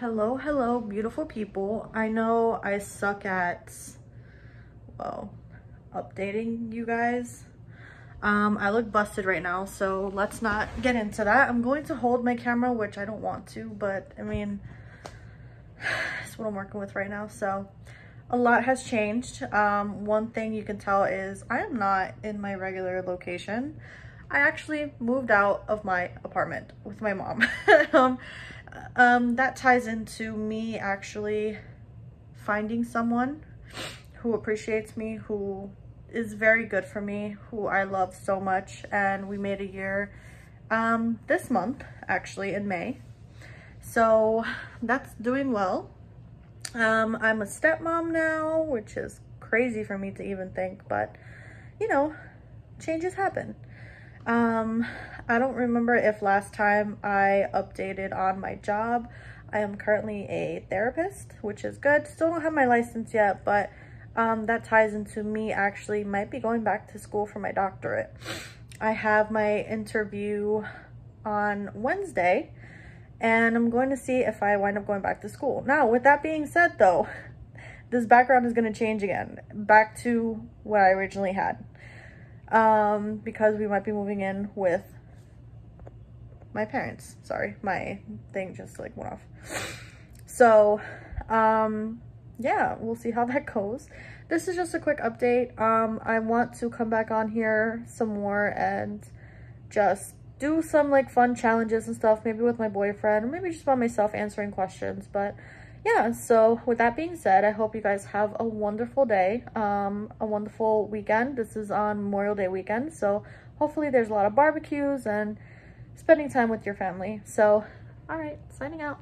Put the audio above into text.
Hello, hello, beautiful people. I know I suck at, well, updating you guys. Um, I look busted right now, so let's not get into that. I'm going to hold my camera, which I don't want to, but I mean, it's what I'm working with right now. So a lot has changed. Um, one thing you can tell is I am not in my regular location. I actually moved out of my apartment with my mom. um, um, that ties into me actually finding someone who appreciates me, who is very good for me, who I love so much. And we made a year um, this month, actually in May. So that's doing well. Um, I'm a stepmom now, which is crazy for me to even think, but you know, changes happen. Um, I don't remember if last time I updated on my job. I am currently a therapist, which is good. Still don't have my license yet, but um, that ties into me actually might be going back to school for my doctorate. I have my interview on Wednesday and I'm going to see if I wind up going back to school. Now, with that being said though, this background is going to change again, back to what I originally had um, because we might be moving in with my parents. Sorry, my thing just like went off. So, um, yeah, we'll see how that goes. This is just a quick update. Um, I want to come back on here some more and just do some like fun challenges and stuff, maybe with my boyfriend, or maybe just by myself answering questions. But yeah, so with that being said, I hope you guys have a wonderful day, um, a wonderful weekend. This is on Memorial Day weekend, so hopefully there's a lot of barbecues and spending time with your family. So, all right, signing out.